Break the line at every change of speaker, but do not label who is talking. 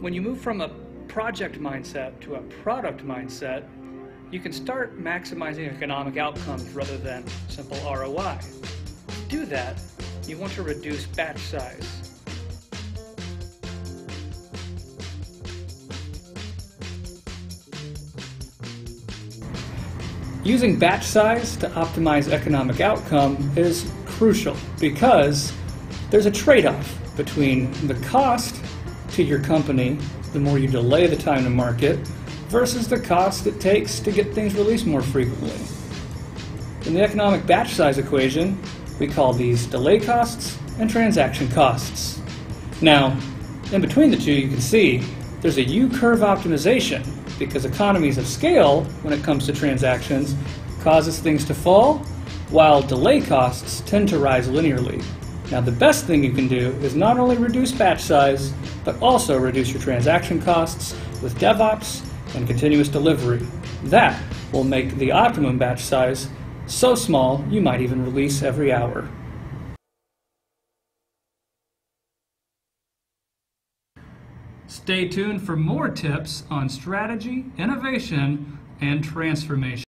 When you move from a project mindset to a product mindset, you can start maximizing economic outcomes rather than simple ROI. To do that, you want to reduce batch size. Using batch size to optimize economic outcome is crucial because there's a trade-off between the cost to your company the more you delay the time to market versus the cost it takes to get things released more frequently. In the economic batch size equation, we call these delay costs and transaction costs. Now, in between the two, you can see there's a U-curve optimization because economies of scale, when it comes to transactions, causes things to fall, while delay costs tend to rise linearly. Now, the best thing you can do is not only reduce batch size, but also reduce your transaction costs with DevOps and continuous delivery. That will make the optimum batch size so small you might even release every hour. Stay tuned for more tips on strategy, innovation, and transformation.